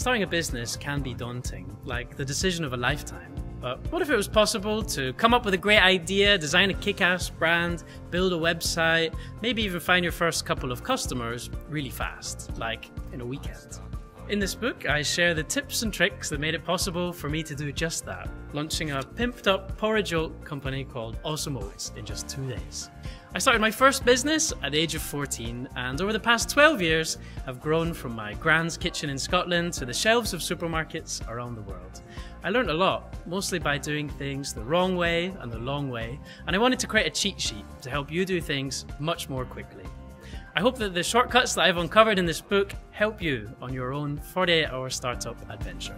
Starting a business can be daunting, like the decision of a lifetime. But what if it was possible to come up with a great idea, design a kick ass brand, build a website, maybe even find your first couple of customers really fast, like in a weekend? In this book, I share the tips and tricks that made it possible for me to do just that, launching a pimped up porridge oat company called Awesome Oats in just two days. I started my first business at the age of 14, and over the past 12 years, I've grown from my grand's kitchen in Scotland to the shelves of supermarkets around the world. I learned a lot, mostly by doing things the wrong way and the long way, and I wanted to create a cheat sheet to help you do things much more quickly. I hope that the shortcuts that I've uncovered in this book help you on your own 48 hour startup adventure.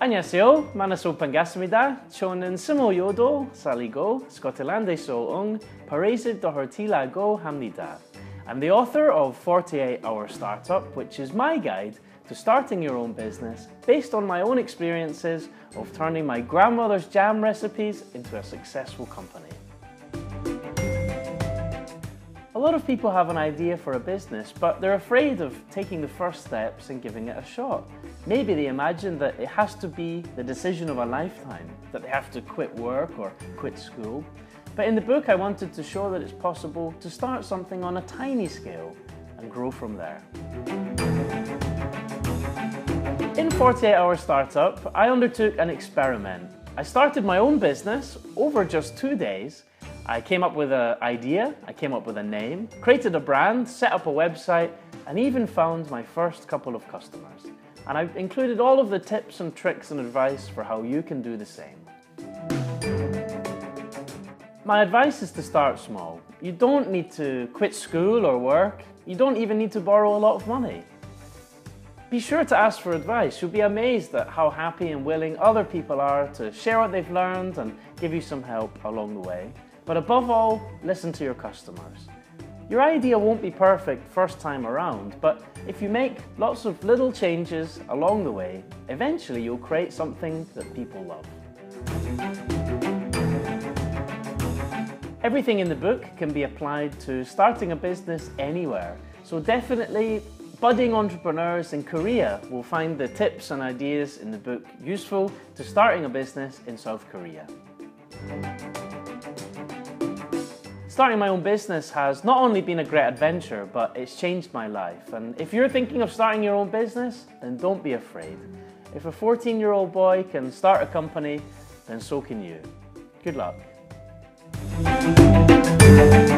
안녕하세요. 만나서 반갑습니다. 저는 스모요도 살리고 스코틀랜드에서 온 파리스 도허티라고 합니다. I'm the author of 48 Hour Startup, which is my guide to starting your own business based on my own experiences of turning my grandmother's jam recipes into a successful company. A lot of people have an idea for a business, but they're afraid of taking the first steps and giving it a shot. Maybe they imagine that it has to be the decision of a lifetime, that they have to quit work or quit school. But in the book, I wanted to show that it's possible to start something on a tiny scale and grow from there. In 48 Hour Startup, I undertook an experiment. I started my own business over just two days I came up with an idea, I came up with a name, created a brand, set up a website, and even found my first couple of customers. And I've included all of the tips and tricks and advice for how you can do the same. My advice is to start small. You don't need to quit school or work. You don't even need to borrow a lot of money. Be sure to ask for advice. You'll be amazed at how happy and willing other people are to share what they've learned and give you some help along the way. But above all, listen to your customers. Your idea won't be perfect first time around, but if you make lots of little changes along the way, eventually you'll create something that people love. Everything in the book can be applied to starting a business anywhere, so definitely budding entrepreneurs in Korea will find the tips and ideas in the book useful to starting a business in South Korea. Starting my own business has not only been a great adventure, but it's changed my life. And if you're thinking of starting your own business, then don't be afraid. If a 14 year old boy can start a company, then so can you. Good luck. Música